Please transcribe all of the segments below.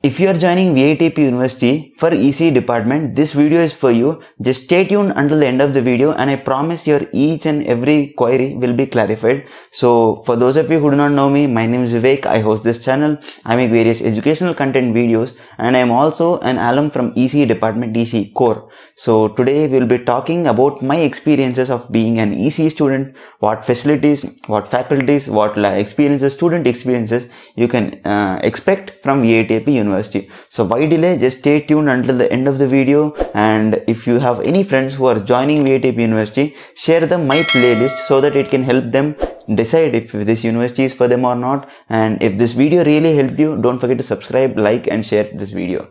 If you are joining VITAP University for ECE department, this video is for you. Just stay tuned until the end of the video and I promise your each and every query will be clarified. So for those of you who do not know me, my name is Vivek. I host this channel. I make various educational content videos and I am also an alum from ECE department, ECE core. So today we will be talking about my experiences of being an ECE student, what facilities, what faculties, what experiences, student experiences you can uh, expect from VITAP University university. So why delay just stay tuned until the end of the video. And if you have any friends who are joining VITAP University share them my playlist so that it can help them decide if this university is for them or not. And if this video really helped you don't forget to subscribe like and share this video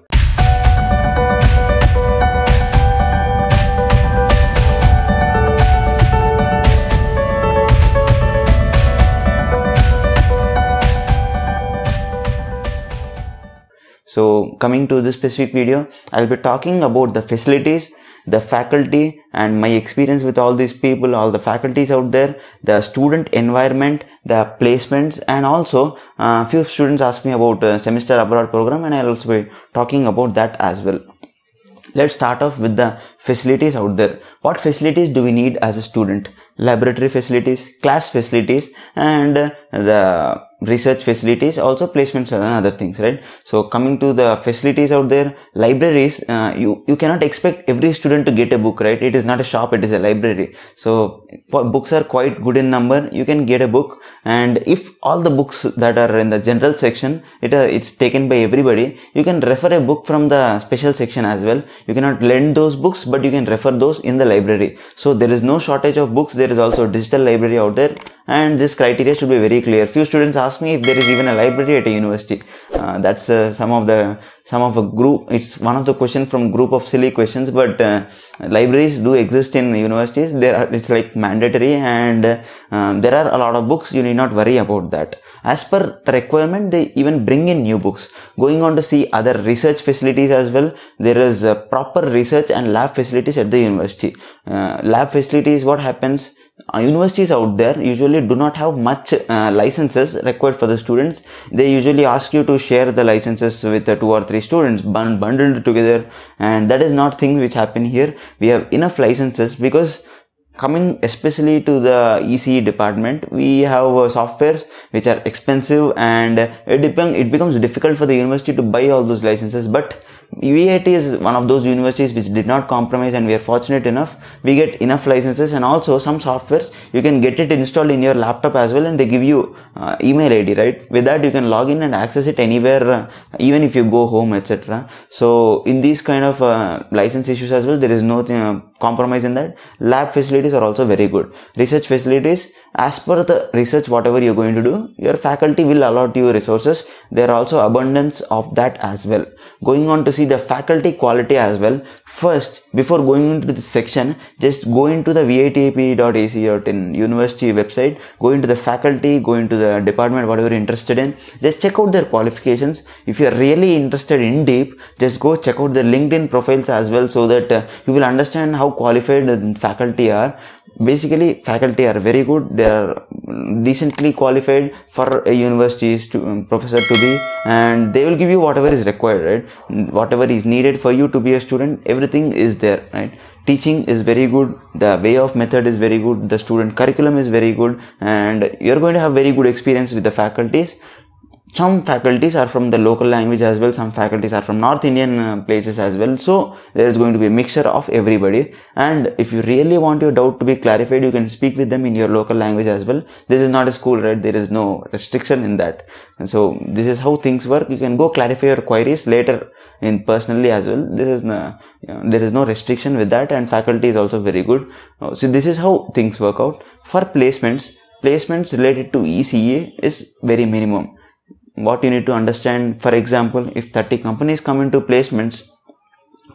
coming to this specific video, I'll be talking about the facilities, the faculty and my experience with all these people, all the faculties out there, the student environment, the placements and also a uh, few students asked me about a semester abroad program and I'll also be talking about that as well. Let's start off with the facilities out there. What facilities do we need as a student? Laboratory facilities, class facilities and the research facilities also placements and other things right? So coming to the facilities out there libraries uh, you you cannot expect every student to get a book right? It is not a shop it is a library. So books are quite good in number. You can get a book. And if all the books that are in the general section it uh, it's taken by everybody you can refer a book from the special section as well. You cannot lend those books but you can refer those in the library. So there is no shortage of books. There is also digital library out there and this criteria should be very clear. Few students ask me if there is even a library at a university. Uh, that's uh, some of the some of a group it's one of the question from group of silly questions but uh, libraries do exist in universities. There are it's like mandatory and um, there are a lot of books. You need not worry about that. As per the requirement they even bring in new books. Going on to see other research facilities as well there is proper research and lab facilities at the university. Uh, lab facilities what happens uh, universities out there usually do not have much uh, licenses required for the students. They usually ask you to share the licenses with uh, two or three students bundled together. And that is not things which happen here. We have enough licenses because coming especially to the ECE department, we have uh, softwares which are expensive and it, it becomes difficult for the university to buy all those licenses. But VIT is one of those universities which did not compromise and we are fortunate enough. We get enough licenses and also some softwares you can get it installed in your laptop as well and they give you uh, email ID, right? With that you can log in and access it anywhere, uh, even if you go home, etc. So in these kind of uh, license issues as well, there is no uh, compromise in that. Lab facilities are also very good. Research facilities, as per the research, whatever you're going to do, your faculty will allot you resources. There are also abundance of that as well. Going on to see the faculty quality as well. First, before going into the section, just go into the vitap.ac.in university website, go into the faculty, go into the department, whatever you're interested in. Just check out their qualifications. If you're really interested in deep, just go check out their LinkedIn profiles as well so that uh, you will understand how qualified the faculty are basically faculty are very good. They are decently qualified for a university um, professor to be and they will give you whatever is required right? Whatever is needed for you to be a student everything is there right? Teaching is very good. The way of method is very good. The student curriculum is very good. And you're going to have very good experience with the faculties some faculties are from the local language as well some faculties are from north indian uh, places as well. So there is going to be a mixture of everybody. And if you really want your doubt to be clarified you can speak with them in your local language as well. This is not a school right? There is no restriction in that. And so this is how things work. You can go clarify your queries later in personally as well. This is know, there is no restriction with that. And faculty is also very good. Uh, so this is how things work out. For placements placements related to ECE is very minimum what you need to understand for example if 30 companies come into placements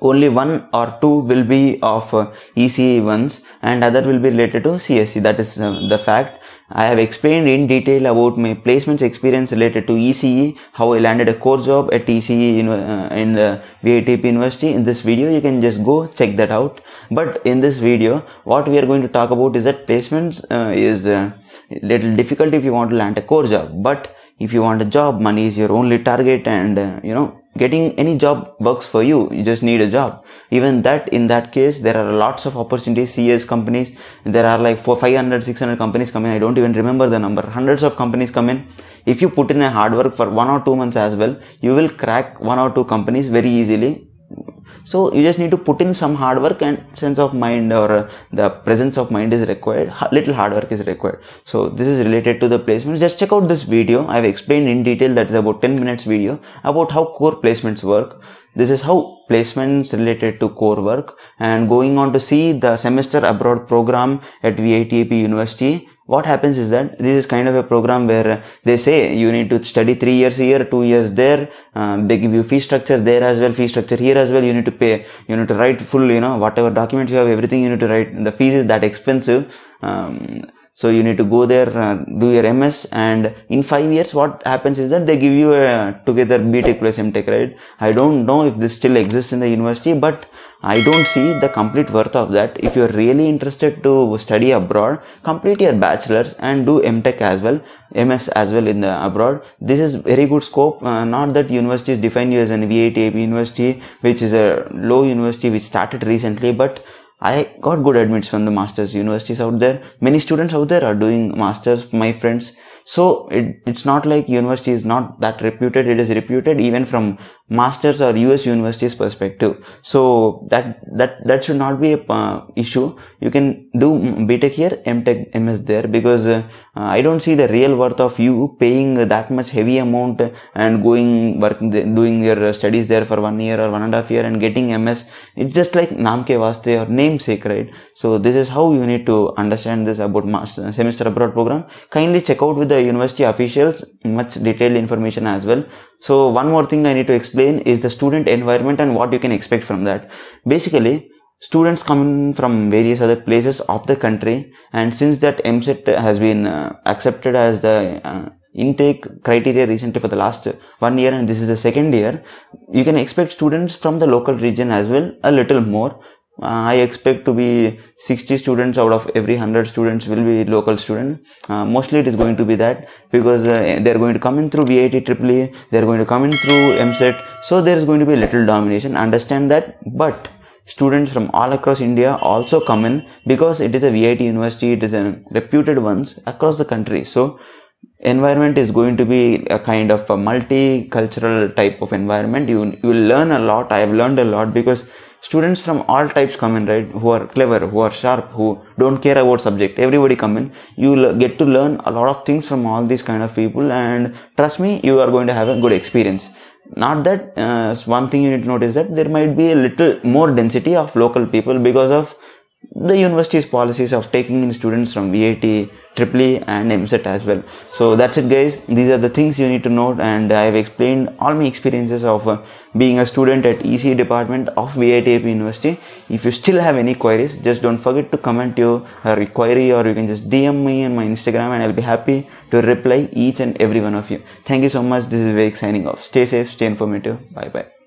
only one or two will be of uh, ECE ones and other will be related to CSE that is uh, the fact I have explained in detail about my placements experience related to ECE, how I landed a core job at ECE in, uh, in the VITAP University. In this video, you can just go check that out. But in this video, what we are going to talk about is that placements uh, is uh, little difficult if you want to land a core job. But if you want a job money is your only target and uh, you know getting any job works for you. You just need a job. Even that in that case there are lots of opportunities cs companies. There are like four 500 600 companies coming i don't even remember the number. Hundreds of companies come in. If you put in a hard work for one or two months as well you will crack one or two companies very easily so you just need to put in some hard work and sense of mind or uh, the presence of mind is required. Little hard work is required. So this is related to the placements. Just check out this video. I've explained in detail that is about 10 minutes video about how core placements work. This is how placements related to core work and going on to see the semester abroad program at VITAP University what happens is that this is kind of a program where they say you need to study three years here, two years there. Um, they give you fee structure there as well, fee structure here as well. You need to pay, you need to write full, you know, whatever documents you have, everything you need to write. The fees is that expensive. Um, so you need to go there, uh, do your MS and in five years what happens is that they give you a together BTech plus MTech, right? I don't know if this still exists in the university, but I don't see the complete worth of that. If you're really interested to study abroad, complete your bachelor's and do MTech as well, MS as well in the abroad. This is very good scope. Uh, not that universities define you as an VITAP university, which is a low university which started recently, but I got good admits from the masters universities out there. Many students out there are doing masters, my friends. So it, it's not like university is not that reputed. It is reputed even from masters or US universities perspective. So that, that, that should not be a uh, issue. You can do BTech here, MTech, MS there because uh, I don't see the real worth of you paying that much heavy amount and going working, doing your studies there for one year or one and a half year and getting MS. It's just like namke vaste or namesake, right? So this is how you need to understand this about master, semester abroad program. Kindly check out with the university officials much detailed information as well. So one more thing I need to explain is the student environment and what you can expect from that. Basically, students come from various other places of the country and since that EAMCET has been uh, accepted as the uh, intake criteria recently for the last one year and this is the second year, you can expect students from the local region as well, a little more I expect to be 60 students out of every 100 students will be local student. Uh, mostly it is going to be that because uh, they're going to come in through VIT EEE, they're going to come in through EAMCET. So there is going to be a little domination. Understand that. But students from all across India also come in because it is a VIT university. It is a reputed ones across the country. So environment is going to be a kind of a multicultural type of environment. You, you will learn a lot. I have learned a lot because students from all types come in right? Who are clever who are sharp who don't care about subject. Everybody come in. You get to learn a lot of things from all these kind of people and trust me you are going to have a good experience. Not that uh, one thing you need to notice that there might be a little more density of local people because of the university's policies of taking in students from VIT, EEE and EAMCET as well. So that's it guys. These are the things you need to note and I have explained all my experiences of uh, being a student at EC department of VITAP University. If you still have any queries, just don't forget to comment your uh, query or you can just DM me on my Instagram and I'll be happy to reply each and every one of you. Thank you so much. This is Vivek signing off. Stay safe, stay informative. Bye bye.